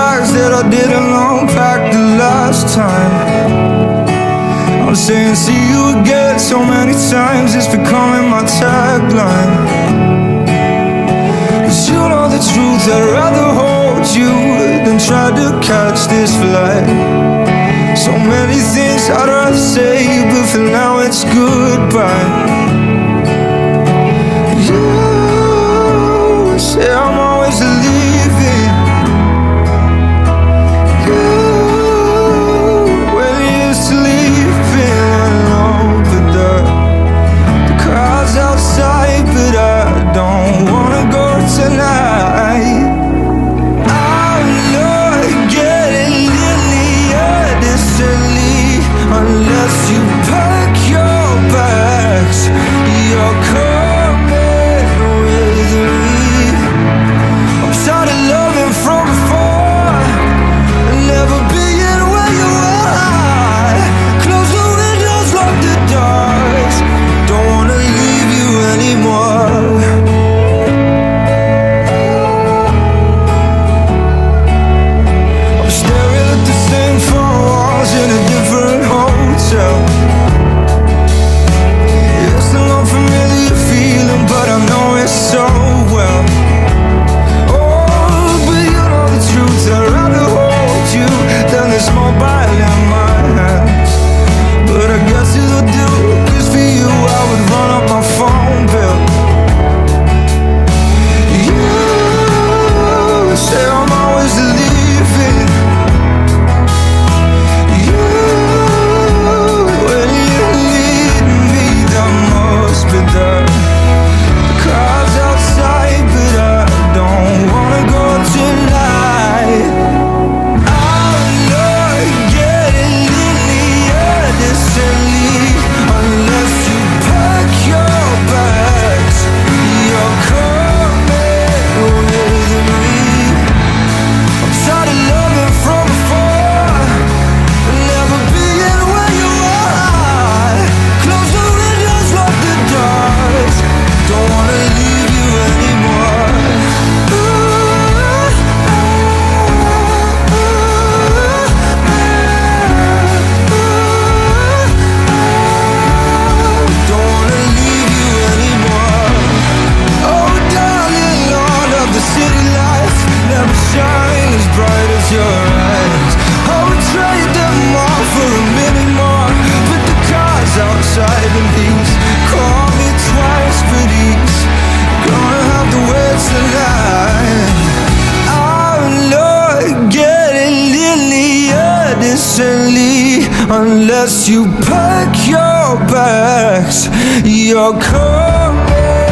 that I didn't unpack the last time. I'm saying see you again so many times It's becoming my tagline. Cause you know the truth, I'd rather hold you Than try to catch this flight. So many things I'd rather say But for now it's goodbye. your eyes. I would trade them all for a minute more. But the cards outside and please Call me twice for these. Gonna have to wait till I I'm not getting Unless you pack your bags You're coming.